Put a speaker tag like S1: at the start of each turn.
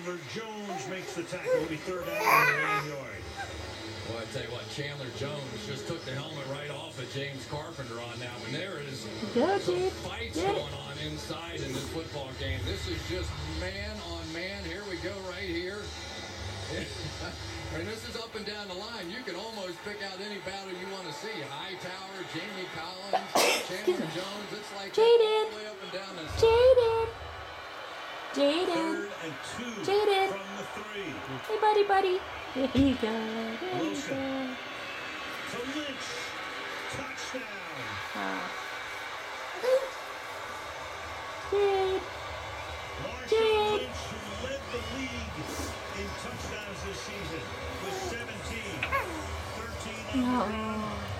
S1: Chandler Jones makes the tackle. It'll be third down on the one yard.
S2: Well, I tell you what, Chandler Jones just took the helmet right off of James Carpenter on that one. There is
S3: Go,
S2: some
S3: kid.
S2: fights
S3: Get it.
S2: going on inside in this football game. This is just man on man. Here we go right here. and this is up and down the line. You can almost pick out any battle you want to see. Hightower, Jamie Collins, Chandler Jones. It's like that
S3: Jayden.
S2: all the way up and down the
S3: Jayden.
S1: Jayden. And two
S3: Jayden.
S1: from the three.
S3: Hey, buddy, buddy. There you go. There you go.
S1: To Lynch. Touchdown.
S3: Ah. Jade.
S1: Marshawn
S3: Jade.
S1: Lynch, led the league in touchdowns this season with 17. 13 on the
S3: No.
S1: ground